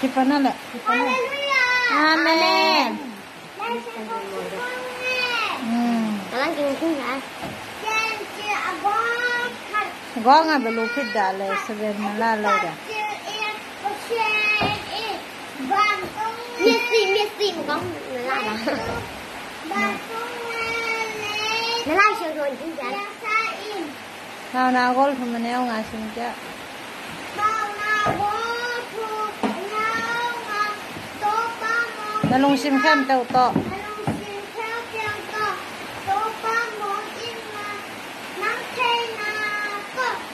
Keep on it. Keep on it. Amen. Amen. Gong a belu fit da le seven la la da. Missy, missy, gong la la. La la show rồi chứ dạ. Sao nào gọi thằng mình eo ngà xin chắc ไล่เชียวโดนจริงจัง Nào nào gol thum ne nga sim ja. Na long sim kham tau to.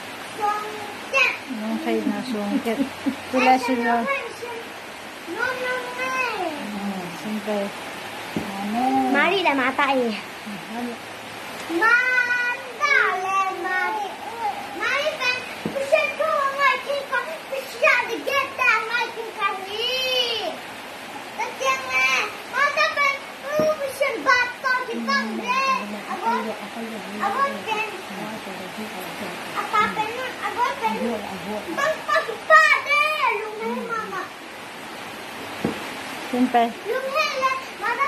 Nong thai na suang ket. Tu la sim lo. Hmm, sim pe. Amen. มาดิแหละมาตาย 我。爸爸，爸爸，鲁妹妈妈。先背。鲁妹妈妈。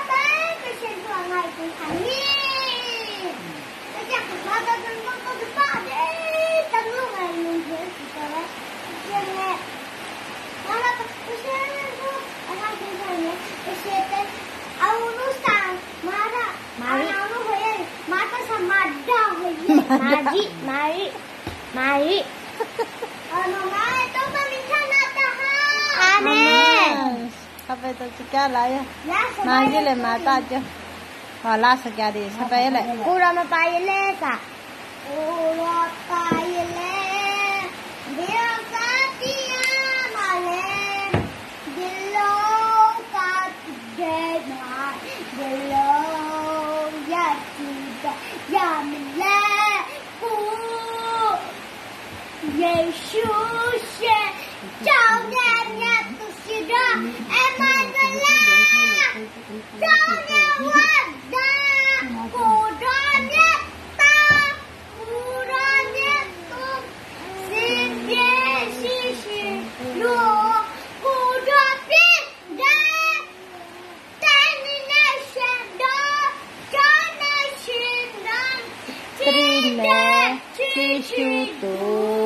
妈妈，妈妈，妈，妈，妈，妈，妈。Ο μαμά εδώ θα μην ξανά τα χάρα. Α, ναι. Θα πέτω το τσικάλα, ε. Να γίλε με τα τσιο. Ο λάσο κι αδείς, θα πέλε. Κούρα με πάει λέσα. Ω. Я ищу черная тусида, Эммануэля, черная куда мне там, куда мне там, себе сищи, ну, куда пинда, тайна шенда, черная шенда, Триле, чищу тут.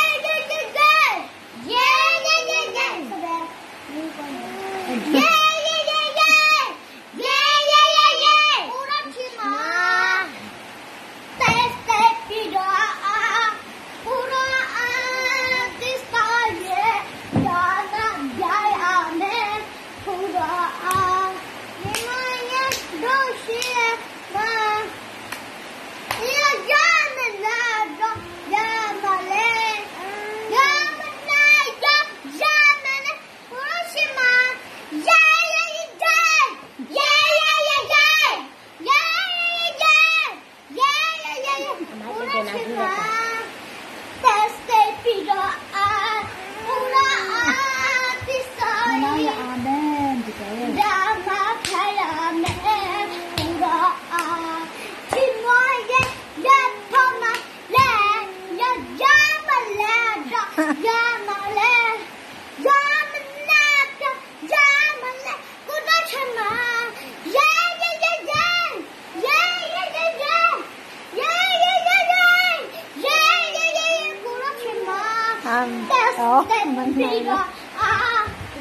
Am. Oh, man na.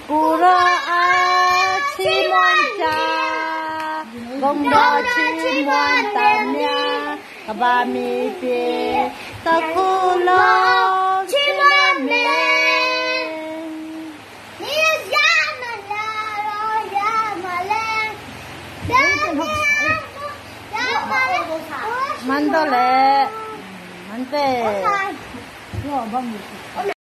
Kura a chi mon cha. Gong do chi mon tan ya. Ka ba mi pi. Ka ku lo chi mon me. Man do 那我帮你。